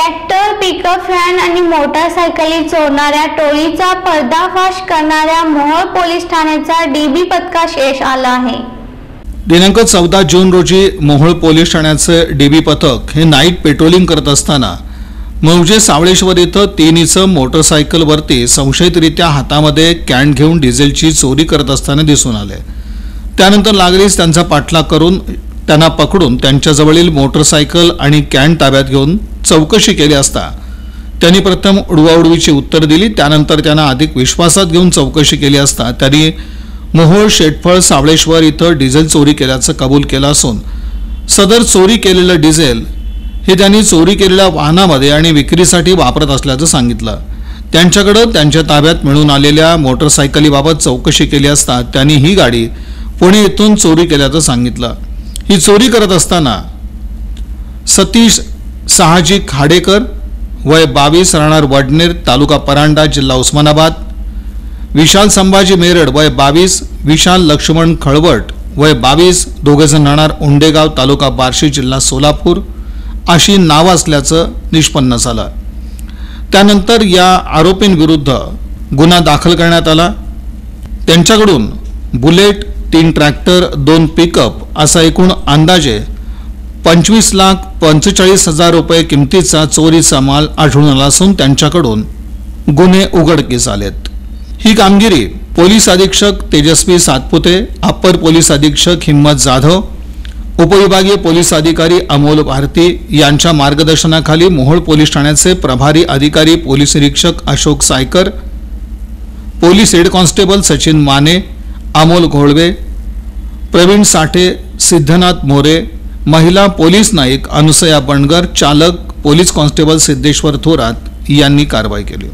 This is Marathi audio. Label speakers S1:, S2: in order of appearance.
S1: ट्रॅक्टर पिकअप फॅन आणि मोटारसायकली चोरणाऱ्या टोळीचा पर्दाफाश करणाऱ्या मोहोळ पोलीस ठाण्याचा डीबी पथकाश यश आला आहे.
S2: दिनांक चौदा जून रोजी मोहोळ पोलीस ठाण्याचे डीबी पथक हे नाईट पेट्रोलिंग करत असताना मौजे सावळेश्वर इथं तीन मोटरसायकलवरती संशयितरित्या हातामध्ये कॅन घेऊन डिझेलची चोरी करत असताना दिसून आले. त्यानंतर लागलीच त्यांचा पाठलाग करून त्यांना पकडून त्यांच्याजवळील मोटरसायकल आणि कॅन ताब्यात घेऊन चौकशी केली असता. त्यांनी प्रथम उडवाउडवीची उत्तर दिली त्यानंतर त्यांना अधिक विश्वासात घेऊन चौकशी केली असता. त्यांनी मोहोळ शेटफळ सावळेश्वर इथं डिझेल चोरी केल्याचं कबूल केलं असून सदर चोरी केलेलं डिझेल हे त्यांनी चोरी केलेल्या वाहनामध्ये आणि विक्रीसाठी वापरत असल्याचं सांगितलं. त्यांच्याकडं त्यांच्या ताब्यात मिळून आलेल्या मोटरसायकलीबाबत चौकशी केली असता त्यांनी ही गाडी पुणे येथून चोरी केल्याचं सांगितलं. ही चोरी करत असताना सतीश सहाजी खाडेकर वय बावीस राहणार वडनेर तालुका परांडा जिल्हा उस्मानाबाद. विशाल संभाजी मेरड वय बावीस विशाल लक्ष्मण खळवट वय बावीस दोघेजण राहणार उंडेगाव तालुका बार्शी जिल्हा सोलापूर. अशी नावं असल्याचं निष्पन्न झालं त्यानंतर या आरोपींविरुद्ध गुन्हा दाखल करण्यात आला. त्यांच्याकडून बुलेट तीन ट्रॅक्टर दोन पिकअप असा एकूण अंदाजे पंचवीस लाख पंचेचाळीस हजार रुपये किमतीचा चोरीचा माल आढळून आला असून त्यांच्याकडून गुन्हे उघडकीस आलेत. ही कामगिरी पोलीस अधीक्षक तेजस्वी सातपुते अप्पर पोलीस अधीक्षक हिम्मत जाधव उपविभागीय पोलीस अधिकारी अमोल भारती यांच्या मार्गदर्शनाखाली मोहोळ पोलीस ठाण्याचे प्रभारी अधिकारी पोलीस निरीक्षक Ashok Saykar police head constable Sachin Mane Amol Gholve Pravin Sathe Siddhanath More महिला पोलीस नाईक अनुसया बणगर चालक पोलीस कॉन्स्टेबल सिद्धेश्वर थोरात यांनी कारवाई केली.